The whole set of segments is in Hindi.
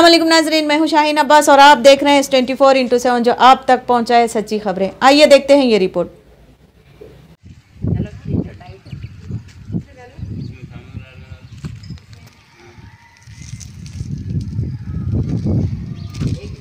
वालेकुम नाजरीन, मैं हूँ शाहीन अब्बास और आप देख रहे हैं ट्वेंटी फोर इंटू सेवन जो आप तक पहुँचा है सच्ची खबरें। आइए देखते हैं ये रिपोर्ट अब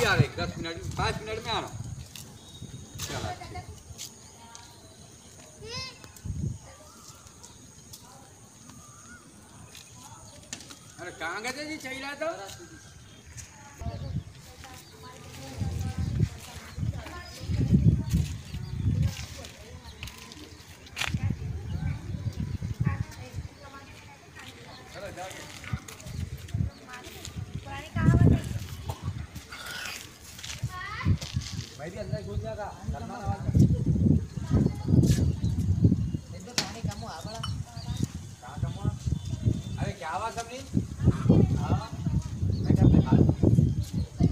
भी आ रहे दस मिनट, पाँच मिनट में आ रहा हूँ। अरे कहाँ गए थे जी चाहिए रहा था भाई भी अंदर घुस जाएगा सलमान आवाज़ कर। कहाँ कम हुआ? अरे क्या हुआ सबनी हाँ मैं क्या अपने हाथ नहीं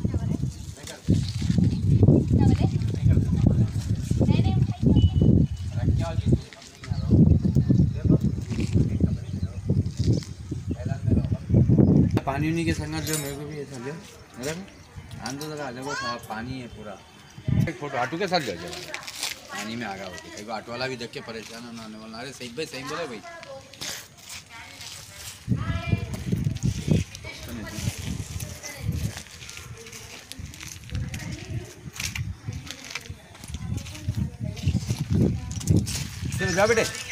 करते नहीं करते रखने वाली चीज़ हम नहीं आ रहा हूँ देखो एक कमरे में रहो मैदान में रहो पानी उनी के संगत जो मेरे को भी ये समझो मतलब आंदो जरा देखो साहब पानी है पूरा। एक फ़ोटो ऑटो के साथ जाओ पानी में आ गया होती। देखो ऑटो वाला भी देख के परेशान होना आने वाला अरे सही भाई सही बोले भाई। चलो जाओ बेटे।